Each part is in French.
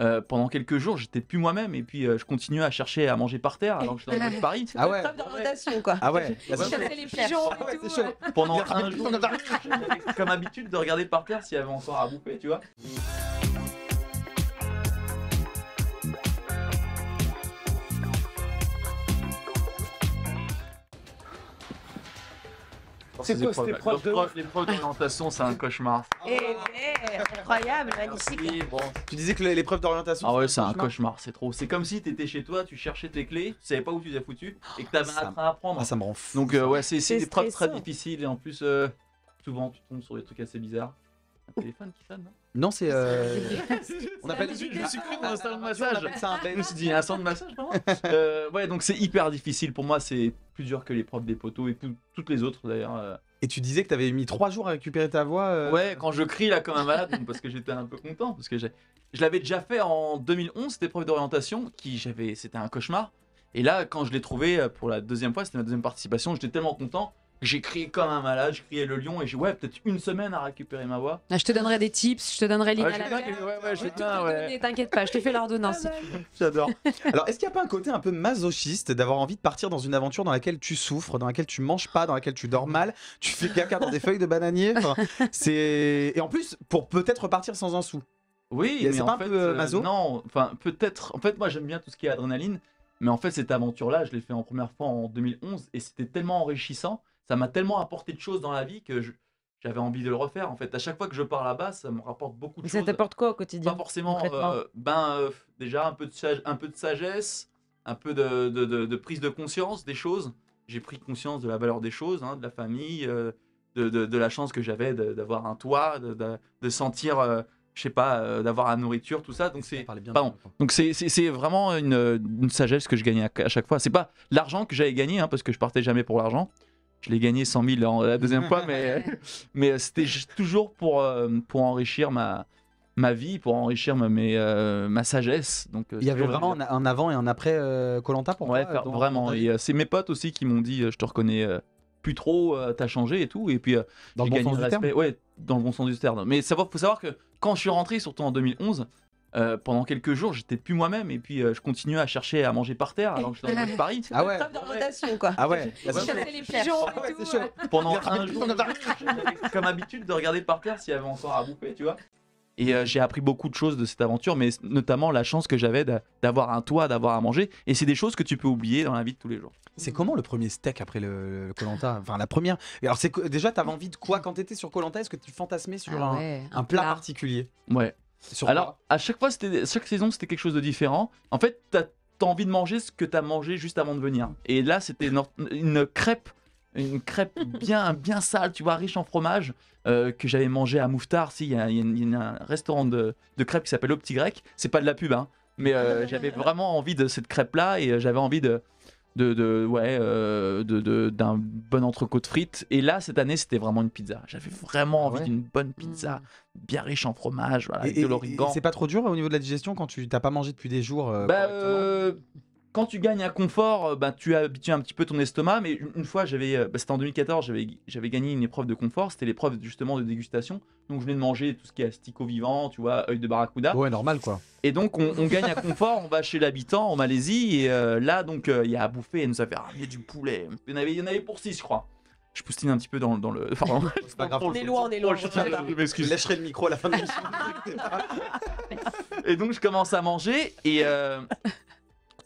euh, pendant quelques jours, j'étais plus moi-même et puis euh, je continuais à chercher à manger par terre alors que j'étais dans le Paris. Ah ouais. Quoi. Ah ouais. Ouais, Vas-y. ouais. les pigeons Ah ouais, chaud. Pendant un jour, j'avais comme habitude de regarder par terre s'il y avait encore à bouffer, tu vois. C'est quoi cette épreuve de ouf L'épreuve d'orientation, c'est un cauchemar. Et, et, incroyable, magnifique. Oui, bon. Tu disais que l'épreuve d'orientation. Ah ouais, c'est un cauchemar. c'est trop. C'est comme si t'étais chez toi, tu cherchais tes clés, tu savais pas où tu les as foutues et que t'avais un train à prendre. Ah, ça me rend fou. Donc euh, ouais, c'est des épreuves très difficiles et en plus, euh, souvent tu tombes sur des trucs assez bizarres. Un téléphone qui sonne, non? Non, c'est. euh, On appelle. Je me suis cru dans un salon de On massage. un Je me suis dit, un centre de massage, Euh, Ouais, donc c'est hyper difficile. Pour moi, c'est plus dur que l'épreuve des poteaux et tout- toutes les autres d'ailleurs. euh. Et tu disais que t'avais mis trois jours à récupérer ta voix. euh, Ouais, quand je crie là comme un malade, donc, parce que j'étais un peu content, parce que je l'avais déjà fait en 2011, cette épreuve d'orientation, qui j'avais, c'était un cauchemar. Et là, quand je l'ai trouvé pour la deuxième fois, c'était ma deuxième participation, j'étais tellement content j'ai crié comme un malade, je criais le lion et j'ai ouais peut-être une semaine à récupérer ma voix. Ah, je te donnerai des tips, je te donnerai Ouais, l'île à la ouais, t'inquiète pas, je te fais l'ordonnance. si veux. J'adore. Alors, est-ce qu'il n'y a pas un côté un peu masochiste d'avoir envie de partir dans une aventure dans laquelle tu souffres, dans laquelle tu manges pas, dans laquelle tu dors mal, tu fais caca dans des feuilles de bananier enfin, C'est et en plus pour peut-être repartir sans un sou. Oui, c'est en pas un peu, euh, maso Non, enfin peut-être. En fait, moi j'aime bien tout ce qui est adrénaline, mais en fait cette aventure-là, je l'ai fait en première fois en 2011 et c'était tellement enrichissant, ça m'a tellement apporté de choses dans la vie que j'avais envie de le refaire. En fait, à chaque fois que je pars là-bas, ça me rapporte beaucoup de Ça choses. t'apporte quoi au Pas quotidien forcément. concrètement euh, ben euh, déjà un peu de sage- un peu de sagesse, un peu de, de- de- de prise de conscience des choses. J'ai pris conscience de la valeur des choses, hein, de la famille, euh, de, de- de la chance que j'avais d'avoir un toit, de, de- de sentir, euh, je sais pas, euh, d'avoir la nourriture, tout ça. Donc c'est donc c'est vraiment une, une sagesse que je gagnais à, à chaque fois. C'est pas l'argent que j'avais gagné, hein, parce que je partais jamais pour l'argent. Je l'ai gagné 100 000 en- la deuxième fois, mais, mais c'était toujours pour, euh, pour enrichir ma, ma vie, pour enrichir ma, mes, euh, ma sagesse. Donc, euh, Il y avait vraiment un, avant et un après Colanta pour Ouais, toi faire- vraiment. Et c'est mes potes aussi qui m'ont dit Je te reconnais plus trop, t'as changé et tout. Et puis, dans le bon sens du terme. Ouais, dans le bon sens du terme. Mais il faut savoir que quand je suis rentré, surtout en 2011, euh, pendant quelques jours, j'étais plus moi-même et puis euh, je continuais à chercher à manger par terre alors que j'étais dans le Paris. Ah ouais. D'orientation, quoi. Ah ouais. Ouais. les pigeons Ah ouais, tout. Pendant un jour, j'avais comme habitude de regarder par terre s'il y avait encore à bouffer, tu vois. Et euh, j'ai appris beaucoup de choses de cette aventure, mais notamment la chance que j'avais d'a- d'avoir un toit, d'avoir à manger. Et c'est des choses que tu peux oublier dans la vie de tous les jours. C'est comment le premier steak après le Colanta? Enfin la première. Et Alors c'est déjà t'avais envie de quoi? Quand t'étais sur Colanta Est-ce que tu fantasmais sur Ah un, ouais, un plat particulier? Ouais. Sur Alors, à chaque fois, chaque saison, c'était quelque chose de différent. En fait, t'as as envie de manger ce que t'as mangé juste avant de venir. Et là, c'était une, une crêpe, une crêpe bien, bien sale, tu vois, riche en fromage, euh, que j'avais mangé à Mouffetard. Si, il y a, y y un restaurant de, de crêpes qui s'appelle Petit Grec. C'est pas de la pub, hein. Mais euh, j'avais vraiment envie de cette crêpe-là et euh, j'avais envie de. De, de- ouais euh, de- d'un bon entrecôte de frites. Et là cette année c'était vraiment une pizza. J'avais vraiment Ah envie ouais d'une bonne pizza bien riche en fromage voilà, Et, avec et- de l'origan. c'est pas trop dur au niveau de la digestion quand tu t'as pas mangé depuis des jours euh, bah, euh, quand tu gagnes à confort, bah, tu habitues un petit peu ton estomac. Mais une fois, j'avais, euh, bah, c'était en 2014, j'avais, j'avais gagné une épreuve de confort. C'était l'épreuve justement de dégustation. Donc je venais de manger tout ce qui est asticot vivant, tu vois, œil de barracuda. Ouais, normal quoi. Et donc on, on gagne à confort, on va chez l'habitant en Malaisie. Et euh, là, donc euh, il y a à bouffer. Elle nous a fait ramener du poulet. Il y en avait, il y en avait pour 6 je crois. Je poustine un petit peu dans, le- dans le. Pardon. C'est pas grave. On est loin, on est loin. Je lâcherai le micro à la fin de l'émission. Et donc je commence à manger et euh,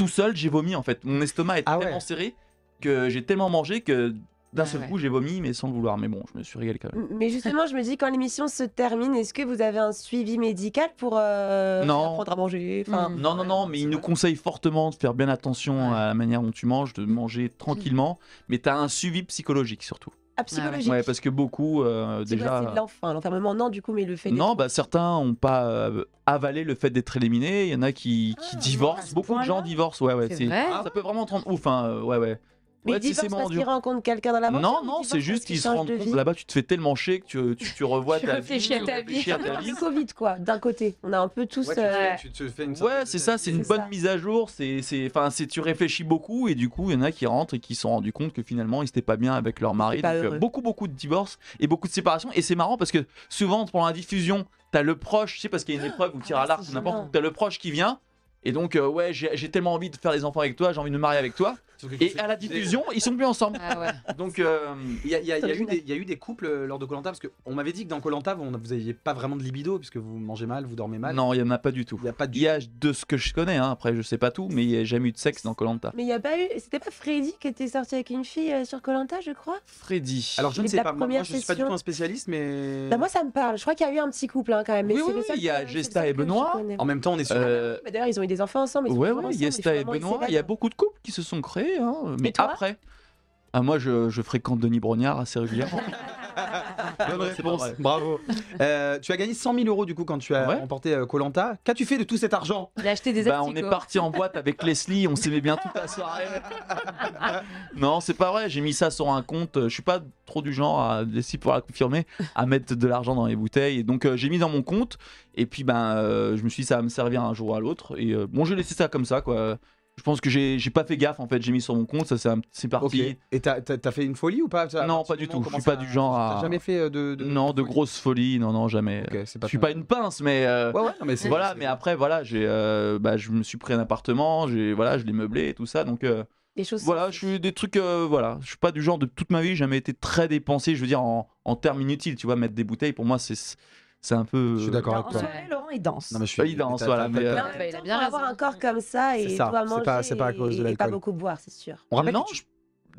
tout seul j'ai vomi en fait. Mon estomac est Ah ouais. tellement serré que j'ai tellement mangé que d'un Ah seul ouais. coup j'ai vomi mais sans le vouloir. Mais bon, je me suis régalé quand même. Mais justement, je me dis, quand l'émission se termine, est-ce que vous avez un suivi médical pour euh, Non. apprendre à manger? Enfin, Mm. Non, non, non, mais il nous conseille fortement de faire bien attention à la manière dont tu manges, de manger tranquillement, mais tu as un suivi psychologique surtout. Ah, psychologique. Ouais, parce que beaucoup euh, déjà. c'est l'enfant, l'enfermement, non, du coup, mais le fait Non, bah certains ont pas euh, avalé le fait d'être éliminés. Il y en a qui, qui Ah, divorcent. ce Beaucoup de gens divorcent. Ouais, ouais. C'est c'est- vrai Ça peut vraiment te rendre ouf. Hein. euh, Ouais, ouais. Mais Ouais, tu divorce parce qu'il dur. rencontre quelqu'un dans la Non, non, c'est juste qu'ils se rendent compte. Là-bas, tu te fais tellement chier que tu, tu, tu revois Tu ta réfléchis vie. à tu ta réfléchis vie. à ta vie. Du Covid, quoi, d'un côté. On a un peu tous. Ouais, tu, euh, tu te fais une Ouais, c'est ça, c'est une bonne ça. mise à jour. C'est, c'est, enfin, c'est, tu réfléchis beaucoup et du coup, il y en a qui rentrent et qui se sont rendus compte que finalement, ils s'étaient pas bien avec leur mari. Donc, euh, beaucoup, beaucoup de divorces et beaucoup de séparations. Et c'est marrant parce que souvent, pendant la diffusion t'as le proche, tu sais, parce qu'il y a une épreuve où tu tires Ah, à l'arc c'est ou n'importe où, t'as le proche qui vient. Et donc, euh, ouais, j'ai j'ai tellement envie de faire des enfants avec toi, j'ai envie de me marier avec toi. Et à la diffusion, ils sont plus ensemble. Ah ouais. Donc, euh, Il y, a- y y eu des- il y a eu des couples euh, lors de Colanta parce qu'on m'avait dit que dans Colanta vous n'aviez pas vraiment de libido puisque vous mangez mal, vous dormez mal. non, il y en a pas du tout. Il n'y a pas de Il y a de ce que je connais, hein, après je sais pas tout, mais il n'y a jamais eu de sexe dans Colanta. Mais il y a pas eu. C'était pas Freddy qui était sorti avec une fille euh, sur Colanta, je crois? Freddy. Alors je ne sais pas, moi, moi, je suis pas du tout un spécialiste mais Bah, Moi, ça me parle. Je crois qu'il y a eu un petit couple hein, quand même. Mais Oui, c'est oui, il y a Gesta et Benoît. en même temps on est sur Euh, D'ailleurs, ils ont eu des enfants ensemble. ils sont ouais, ouais, ensemble, Yesta et Benoît, il y a beaucoup de couples qui se sont créés, hein, mais après. Ah, moi, je, je fréquente Denis Brognard assez régulièrement. Bonne réponse, bravo. Euh, tu as gagné 100 000 euros du coup quand tu as Ouais. remporté Colanta. Qu'as-tu fait de tout cet argent? Il a acheté des Bah, on est parti en boîte avec Leslie, on s'aimait bien toute la soirée. non, c'est pas vrai, j'ai mis ça sur un compte. Je suis pas trop du genre, à, Leslie pourra confirmer, à mettre de l'argent dans les bouteilles. Et donc, euh, j'ai mis dans mon compte, et puis ben, euh, je me suis dit, ça va me servir un jour ou à l'autre. Et euh, bon, j'ai laissé ça comme ça, quoi. Je pense que j'ai pas fait gaffe en fait, j'ai mis sur mon compte, ça c'est parti. Et t'as fait une folie ou pas Non, pas du tout. Je suis pas du genre à- T'as jamais fait euh, de, de- Non, de folie grosses folies, non, non, jamais. Ok, c'est pas je suis pas une pince, mais. euh, Ouais, ouais, non, mais c'est- voilà, mais après, voilà, j'ai, euh, bah, je me suis pris un appartement, j'ai, voilà, je l'ai meublé et tout ça, donc euh, Des choses. voilà, je suis des trucs, euh, voilà, je suis pas du genre de toute ma vie, j'ai jamais été très dépensé, je veux dire en, en termes inutiles, tu vois, mettre des bouteilles pour moi c'est, c'est un peu. Je suis d'accord Non, avec en toi. soirée, Laurent, il danse. Non, mais je suis. Pas évident, t'as- voilà, mais, euh, Mais en Bah, il a bien pour avoir un corps comme ça et ça, doit manger pas- c'est pas à cause de et- et pas beaucoup boire, c'est sûr. On rappelle non, que tu- je-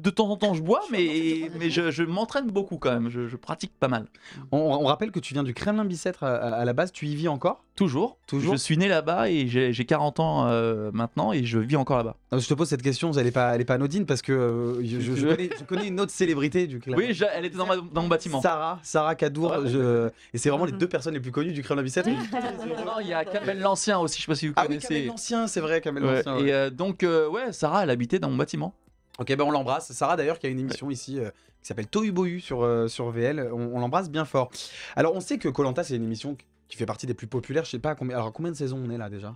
de temps en temps je bois, mais, mais je, je m'entraîne beaucoup quand même, je, je pratique pas mal. on, on rappelle que tu viens du Kremlin Bicêtre à, la base. Tu y vis encore? Toujours, Toujours Je suis né là-bas et j'ai, j'ai 40 ans euh, maintenant et je vis encore là-bas. Non, Je te pose cette question, elle est pas, elle est pas anodine parce que euh, je, je- je veux. connais, je connais une autre célébrité du Kremlin. Oui, je- elle était dans, ma- dans mon bâtiment. Sarah, Sarah Kadour, Ouais. je- et c'est vraiment les Mhm. deux personnes les plus connues du Kremlin Bicêtre. Non, il y a Kamel l'ancien aussi, je sais pas si vous Ah oui, connaissez. Kamel l'Ancien, c'est vrai, Kamel Ouais, l'Ancien. Et euh, donc, euh, ouais, Sarah, elle habitait dans mon bâtiment. Ok, ben on l'embrasse. Sarah d'ailleurs qui a une émission ici euh, qui s'appelle Tohu Bohu sur, euh, sur VL. On, on l'embrasse bien fort. Alors on sait que Colanta c'est une émission qui fait partie des plus populaires. Je sais pas combien. Alors combien de saisons on est là déjà?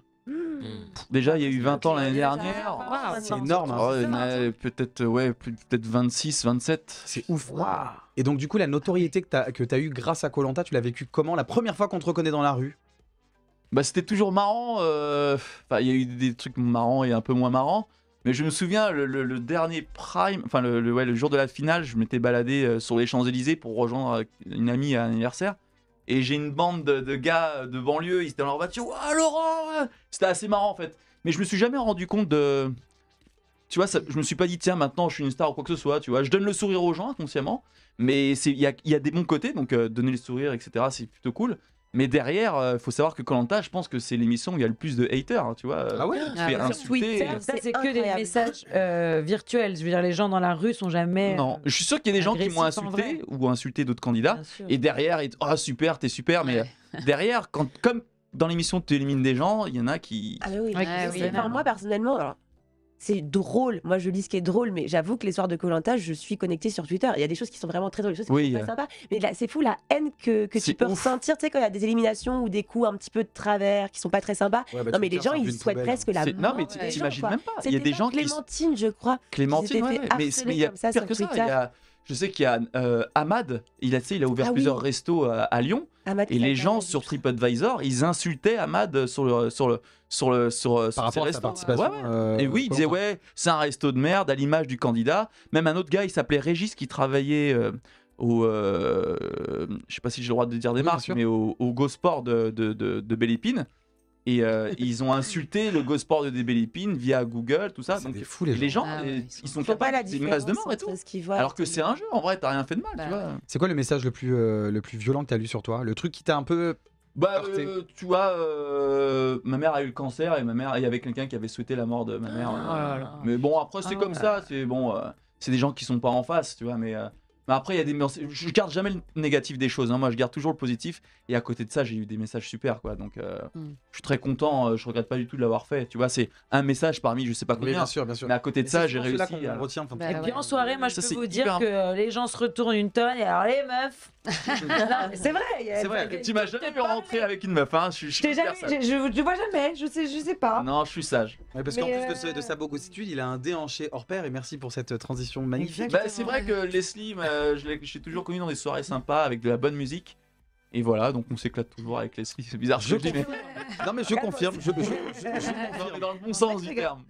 Déjà, il y a eu 20 ans l'année dernière. C'est énorme. hein. Oh, a peut-être ouais, peut-être 26, 27. C'est ouf. Et donc du coup la notoriété que t'as que as eu grâce à Colanta, tu l'as vécu comment? La première fois qu'on te reconnaît dans la rue? Bah, c'était toujours marrant. euh, Enfin, il y a eu des trucs marrants et un peu moins marrants. Mais je me souviens, le, dernier prime, enfin, le, jour de la finale, je m'étais baladé euh, sur les Champs-Élysées pour rejoindre euh, une amie à un anniversaire. Et j'ai une bande de, gars de banlieue, ils étaient dans leur voiture. Ouah, Laurent C'était assez marrant en fait. Mais je me suis jamais rendu compte de. Tu vois, ça, je me suis pas dit, tiens, maintenant je suis une star ou quoi que ce soit. Tu vois, je donne le sourire aux gens inconsciemment. Mais il y a, des bons côtés, donc euh, donner le sourire, etc., c'est plutôt cool. Mais derrière, il faut savoir que Colanta, je pense que c'est l'émission où il y a le plus de haters, hein, tu vois. Ah ouais Tu Ah fais insulter. Twitter, Ça, C'est que des messages euh, virtuels. Je veux dire, les gens dans la rue sont jamais. Non, euh, je suis sûr qu'il y a des gens qui m'ont insulté ou insulté d'autres candidats. Et derrière, ils oh super, t'es super, mais Ouais. euh, derrière, quand, comme dans l'émission tu élimines des gens, il y en a qui. Ah oui. Ouais, oui, c'est- enfin, moi personnellement, alors, c'est drôle. Moi, je lis ce qui est drôle, mais j'avoue que les soirs de Colanta, je suis connectée sur Twitter. Il y a des choses qui sont vraiment très drôles, des choses qui Oui, sont euh. pas sympas. Mais là, c'est fou la haine que, que tu peux ouf. ressentir, tu sais, quand il y a des éliminations ou des coups un petit peu de travers qui sont pas très sympas. Ouais, bah, non, mais les gens, ils souhaitent poubelle. presque la C'est- Non, mais mort t'imagines même pas. Il y a des gens qui. Clémentine, je crois. Clémentine, ouais, mais, il y a ça pire que ça. Je sais qu'il y a euh, Ahmad, il a, il ouvert Ah oui. plusieurs restos à, à Lyon. Ahmad Et les gens sur TripAdvisor, ils insultaient Ahmad sur le sur le sur le sur, sur Par rapport ses à sa restos. participation. Ouais, ouais. euh, Et oui, il disait ouais, c'est un resto de merde à l'image du candidat. Même un autre gars, il s'appelait Régis, qui travaillait euh, au, euh, je sais pas si j'ai le droit de dire des Oui, marques, mais au, au Go Sport de, de, de, de Belle Épine. Et euh, ils ont insulté le Go Sport de Belle Épine via Google, tout ça. C'est Donc des fous les et les gens. gens, Ah euh, ouais, ils ils sont, sont- Ils font pas la différence de mort et tout. entre ce qu'ils voient. Alors que c'est un jeu, en vrai, t'as rien fait de mal, Bah tu vois. C'est quoi le message le plus, euh, le plus violent que t'as lu sur toi? Le truc qui t'a un peu. Bah, euh, tu vois, euh, ma mère a eu le cancer et ma mère, il y avait quelqu'un qui avait souhaité la mort de ma mère. Là là. Mais bon, après, c'est Ah comme ouais. ça. C'est bon, euh, c'est des gens qui sont pas en face, tu vois. Mais, euh, mais après, il y a des. Je garde jamais le négatif des choses. hein. Moi, je garde toujours le positif. Et à côté de ça, j'ai eu des messages super, quoi. Donc, euh, Mm. je suis très content. euh, Je regrette pas du tout de l'avoir fait. Tu vois, c'est un message parmi je sais pas Oui, combien. bien sûr, bien sûr. mais à côté de Et ça, j'ai réussi. qu'on à- retient. enfin, Bah Et ouais. puis en soirée, moi je Ça, peux vous dire que les gens se retournent une tonne et alors les meufs. C'est vrai. C'est vrai. Tu m'as jamais vu rentrer avec une meuf, hein. Je suis. je Je jamais, vois jamais, je sais, je sais pas. Non, je suis sage. Ouais, parce qu'en plus de, euh, de sa il a un déhanché hors pair et merci pour cette transition magnifique. Bah, c'est vrai que Leslie, euh, je l'ai- j'ai toujours connu dans des soirées sympas avec de la bonne musique. Et voilà, donc on s'éclate toujours avec Leslie. C'est bizarre ce Je que je dis, mais Non mais je confirme, je, je- je- je Non, mais confirme. dans le bon sens du terme.